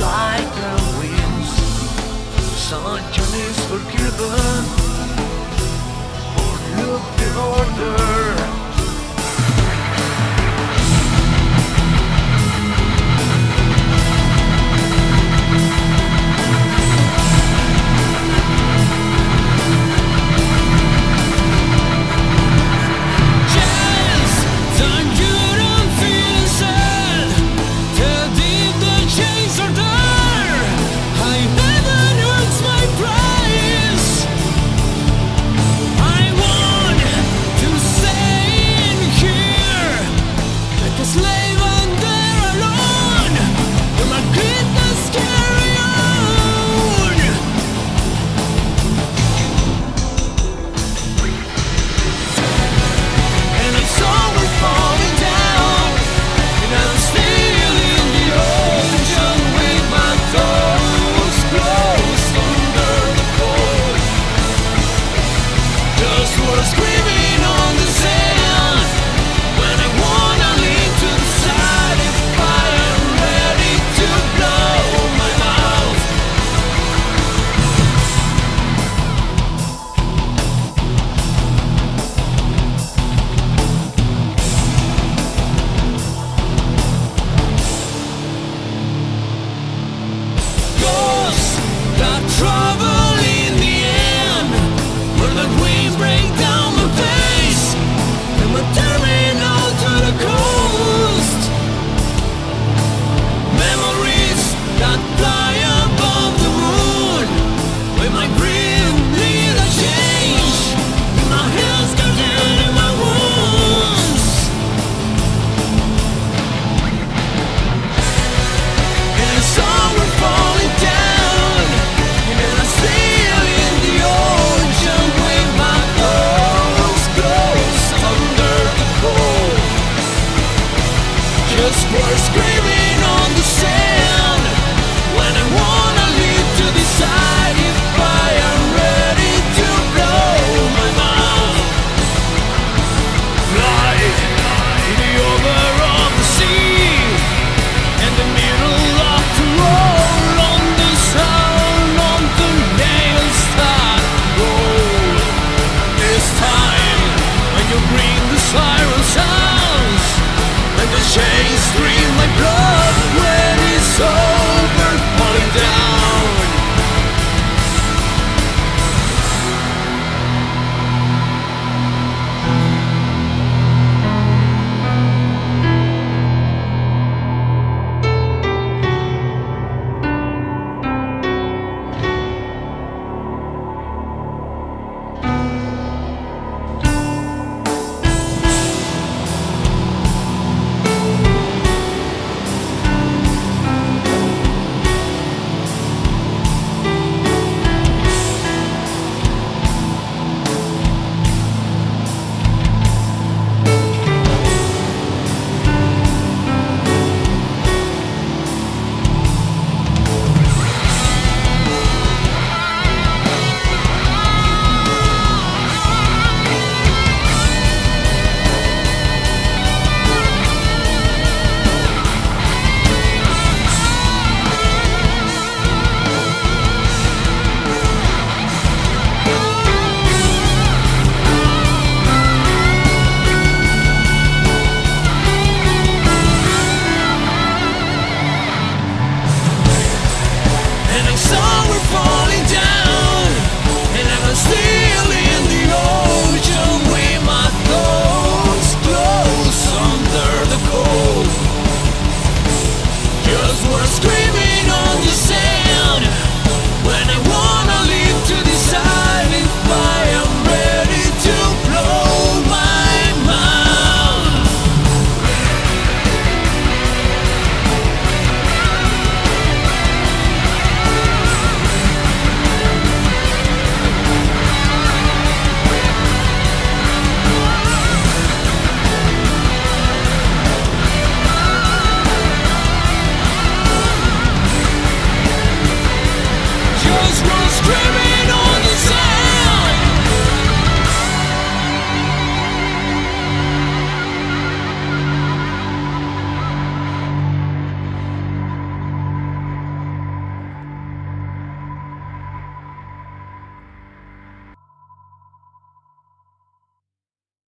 like the winds. Sunshine is forgiven.